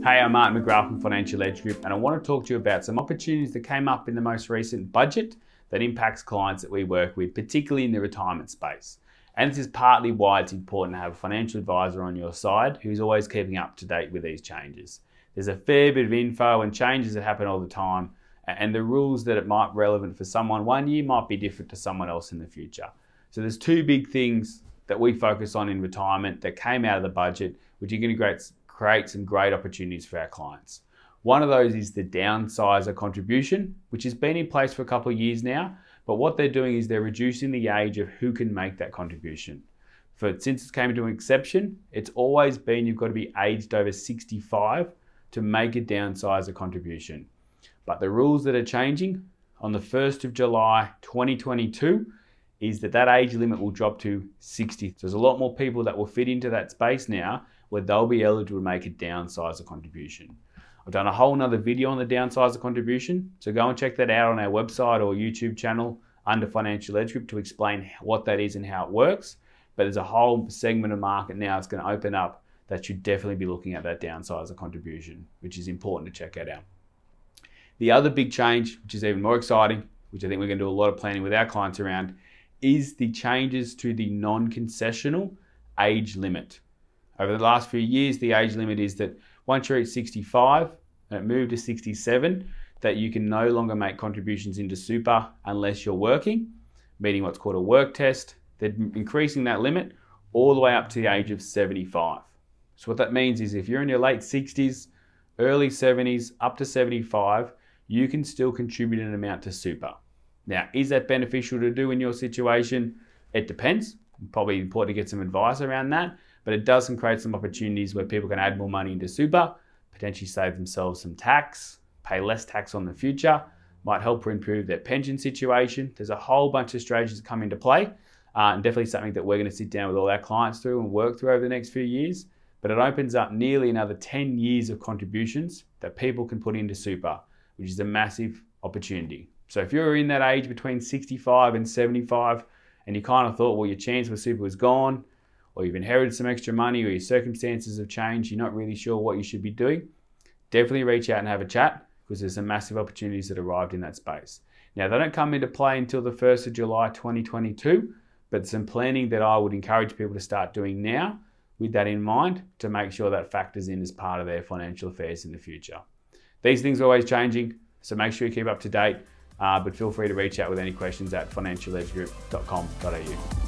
Hey, I'm Martin McGrath from Financial Edge Group, and I want to talk to you about some opportunities that came up in the most recent budget that impacts clients that we work with, particularly in the retirement space. And this is partly why it's important to have a financial advisor on your side who's always keeping up to date with these changes. There's a fair bit of info and changes that happen all the time, and the rules that it might be relevant for someone one year might be different to someone else in the future. So there's two big things that we focus on in retirement that came out of the budget, which are going to create some great opportunities for our clients. One of those is the downsizer contribution, which has been in place for a couple of years now. But what they're doing is they're reducing the age of who can make that contribution. For since it came into an exception, it's always been you've got to be aged over 65 to make a downsizer contribution. But the rules that are changing on the 1st of July 2022 is that that age limit will drop to 60. So there's a lot more people that will fit into that space now where they'll be eligible to make a downsizer contribution. I've done a whole nother video on the downsizer contribution, so go and check that out on our website or YouTube channel under Financial Edge Group to explain what that is and how it works. But there's a whole segment of market now that's going to open up that should definitely be looking at that downsizer contribution, which is important to check that out. The other big change, which is even more exciting, which I think we're going to do a lot of planning with our clients around, is the changes to the non-concessional age limit. Over the last few years, the age limit is that once you're at 65 and it moved to 67, that you can no longer make contributions into super unless you're working, meeting what's called a work test. They're increasing that limit all the way up to the age of 75. So what that means is if you're in your late 60s, early 70s, up to 75, you can still contribute an amount to super. Now, is that beneficial to do in your situation? It depends. Probably important to get some advice around that but it does create some opportunities where people can add more money into super, potentially save themselves some tax, pay less tax on the future, might help improve their pension situation. There's a whole bunch of strategies that come into play, uh, and definitely something that we're going to sit down with all our clients through and work through over the next few years. But it opens up nearly another 10 years of contributions that people can put into super, which is a massive opportunity. So if you're in that age between 65 and 75, and you kind of thought, well, your chance for super was gone, or you've inherited some extra money or your circumstances have changed, you're not really sure what you should be doing, definitely reach out and have a chat because there's some massive opportunities that arrived in that space. Now, they don't come into play until the 1st of July 2022, but some planning that I would encourage people to start doing now with that in mind to make sure that factors in as part of their financial affairs in the future. These things are always changing, so make sure you keep up to date, uh, but feel free to reach out with any questions at financialedgegroup.com.au.